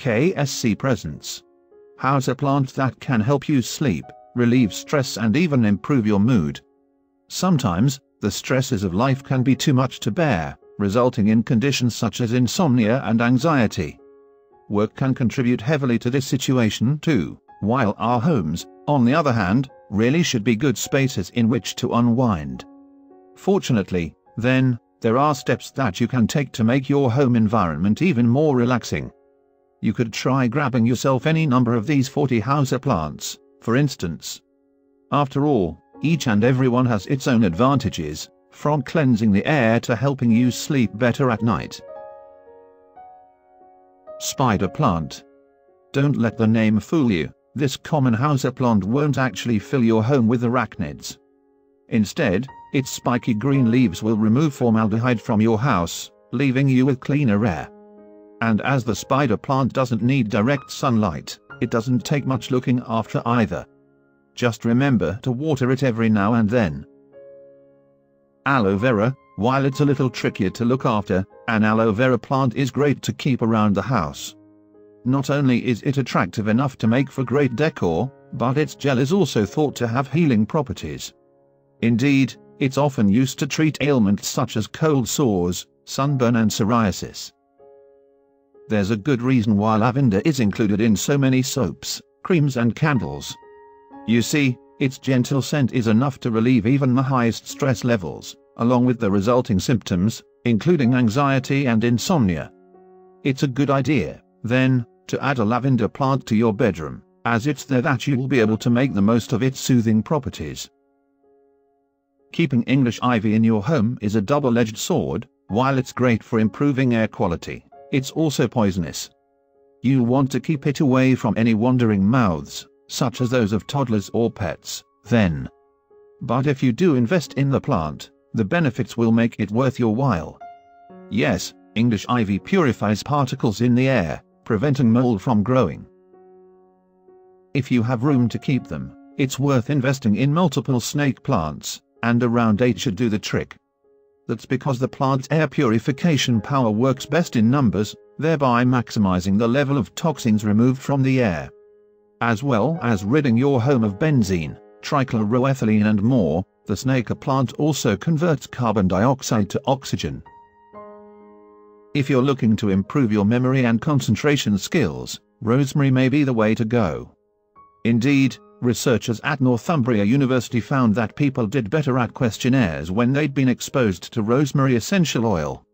KSC Presence. How's a plant that can help you sleep, relieve stress and even improve your mood. Sometimes, the stresses of life can be too much to bear, resulting in conditions such as insomnia and anxiety. Work can contribute heavily to this situation too, while our homes, on the other hand, really should be good spaces in which to unwind. Fortunately, then, there are steps that you can take to make your home environment even more relaxing. You could try grabbing yourself any number of these 40 houseplants, for instance. After all, each and every one has its own advantages, from cleansing the air to helping you sleep better at night. Spider plant. Don't let the name fool you, this common houseplant won't actually fill your home with arachnids. Instead, its spiky green leaves will remove formaldehyde from your house, leaving you with cleaner air. And as the spider plant doesn't need direct sunlight, it doesn't take much looking after either. Just remember to water it every now and then. Aloe vera, while it's a little trickier to look after, an aloe vera plant is great to keep around the house. Not only is it attractive enough to make for great decor, but its gel is also thought to have healing properties. Indeed, it's often used to treat ailments such as cold sores, sunburn and psoriasis. There's a good reason why lavender is included in so many soaps, creams and candles. You see, its gentle scent is enough to relieve even the highest stress levels, along with the resulting symptoms, including anxiety and insomnia. It's a good idea, then, to add a lavender plant to your bedroom, as it's there that you'll be able to make the most of its soothing properties. Keeping English ivy in your home is a double-edged sword, while it's great for improving air quality, it's also poisonous. You'll want to keep it away from any wandering mouths, such as those of toddlers or pets, then. But if you do invest in the plant, the benefits will make it worth your while. Yes, English ivy purifies particles in the air, preventing mold from growing. If you have room to keep them, it's worth investing in multiple snake plants, and around 8 should do the trick. That's because the plant's air purification power works best in numbers, thereby maximizing the level of toxins removed from the air. As well as ridding your home of benzene, trichloroethylene and more, the snake plant also converts carbon dioxide to oxygen. If you're looking to improve your memory and concentration skills, rosemary may be the way to go. Indeed, researchers at Northumbria University found that people did better at questionnaires when they'd been exposed to rosemary essential oil.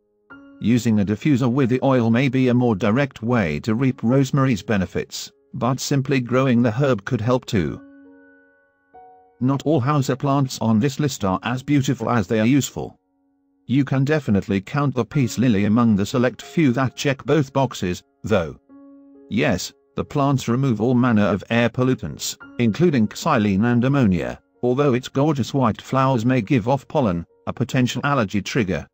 Using a diffuser with the oil may be a more direct way to reap rosemary's benefits, but simply growing the herb could help too. Not all houseplants on this list are as beautiful as they are useful. You can definitely count the peace lily among the select few that check both boxes, though. Yes, the plants remove all manner of air pollutants, including xylene and ammonia, although its gorgeous white flowers may give off pollen, a potential allergy trigger.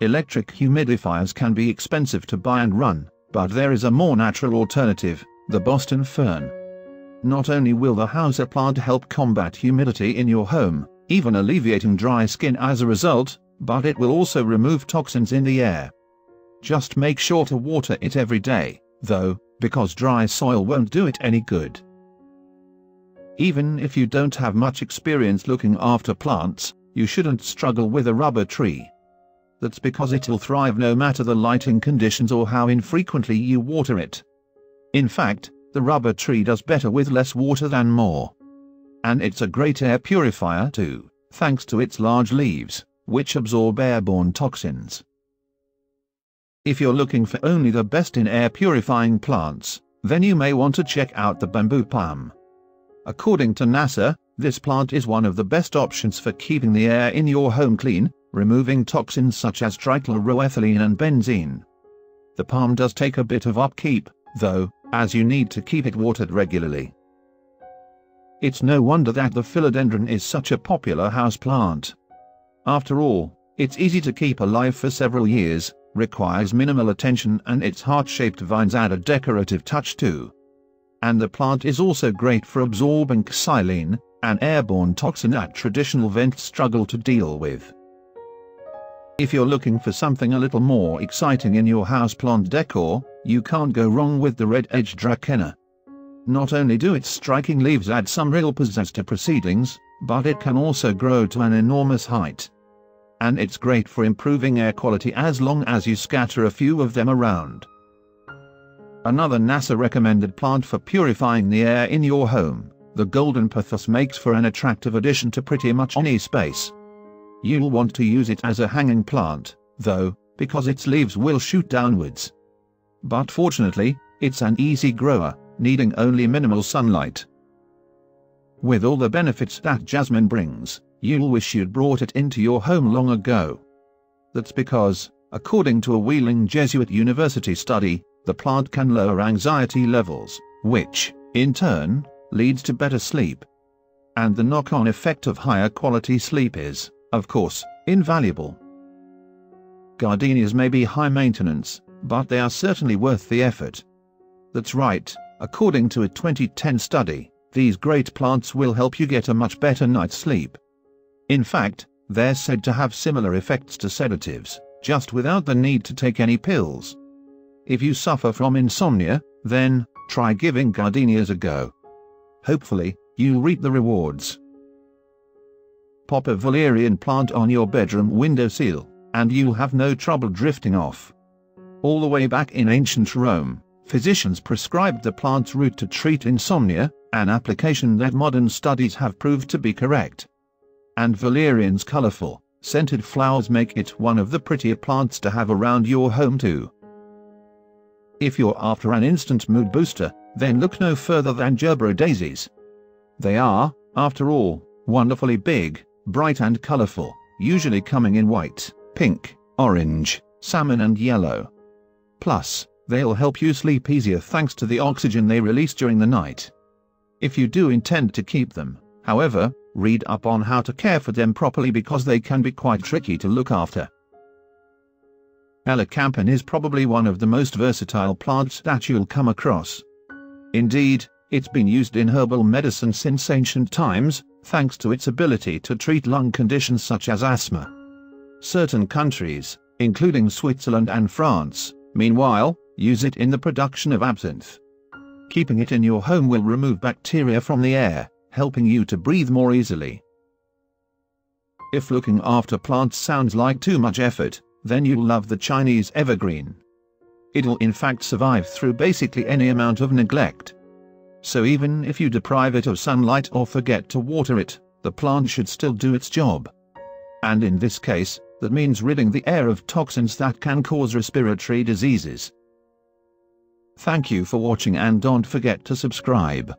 Electric humidifiers can be expensive to buy and run, but there is a more natural alternative, the Boston fern. Not only will the houseplant help combat humidity in your home, even alleviating dry skin as a result, but it will also remove toxins in the air. Just make sure to water it every day, though, because dry soil won't do it any good. Even if you don't have much experience looking after plants, you shouldn't struggle with a rubber tree. That's because it'll thrive no matter the lighting conditions or how infrequently you water it. In fact, the rubber tree does better with less water than more. And it's a great air purifier too, thanks to its large leaves, which absorb airborne toxins. If you're looking for only the best in air purifying plants, then you may want to check out the bamboo palm. According to NASA, this plant is one of the best options for keeping the air in your home clean, removing toxins such as trichloroethylene and benzene. The palm does take a bit of upkeep, though, as you need to keep it watered regularly. It's no wonder that the philodendron is such a popular house plant. After all, it's easy to keep alive for several years, requires minimal attention and its heart-shaped vines add a decorative touch too. And the plant is also great for absorbing xylene, an airborne toxin that traditional vents struggle to deal with. If you're looking for something a little more exciting in your houseplant decor, you can't go wrong with the red-edged Dracaena. Not only do its striking leaves add some real pizzazz to proceedings, but it can also grow to an enormous height. And it's great for improving air quality as long as you scatter a few of them around. Another NASA recommended plant for purifying the air in your home, the golden pothos makes for an attractive addition to pretty much any space. You'll want to use it as a hanging plant, though, because its leaves will shoot downwards. But fortunately, it's an easy grower, needing only minimal sunlight. With all the benefits that jasmine brings, you'll wish you'd brought it into your home long ago. That's because, according to a Wheeling Jesuit University study, the plant can lower anxiety levels, which, in turn, leads to better sleep. And the knock-on effect of higher quality sleep is, of course, invaluable. Gardenias may be high maintenance, but they are certainly worth the effort. That's right, according to a 2010 study, these great plants will help you get a much better night's sleep. In fact, they're said to have similar effects to sedatives, just without the need to take any pills. If you suffer from insomnia, then try giving gardenias a go. Hopefully, you'll reap the rewards. Pop a valerian plant on your bedroom windowsill, and you'll have no trouble drifting off. All the way back in ancient Rome, physicians prescribed the plant's root to treat insomnia, an application that modern studies have proved to be correct. And valerian's colorful, scented flowers make it one of the prettier plants to have around your home too. If you're after an instant mood booster, then look no further than Gerbera daisies. They are, after all, wonderfully big, bright and colorful, usually coming in white, pink, orange, salmon and yellow. Plus, they'll help you sleep easier thanks to the oxygen they release during the night. If you do intend to keep them, however, read up on how to care for them properly because they can be quite tricky to look after. Elecampane is probably one of the most versatile plants that you'll come across. Indeed, it's been used in herbal medicine since ancient times, thanks to its ability to treat lung conditions such as asthma. Certain countries, including Switzerland and France, meanwhile, use it in the production of absinthe. Keeping it in your home will remove bacteria from the air, helping you to breathe more easily. If looking after plants sounds like too much effort, then you'll love the Chinese evergreen. It'll in fact survive through basically any amount of neglect. So even if you deprive it of sunlight or forget to water it, the plant should still do its job. And in this case, that means ridding the air of toxins that can cause respiratory diseases. Thank you for watching and don't forget to subscribe.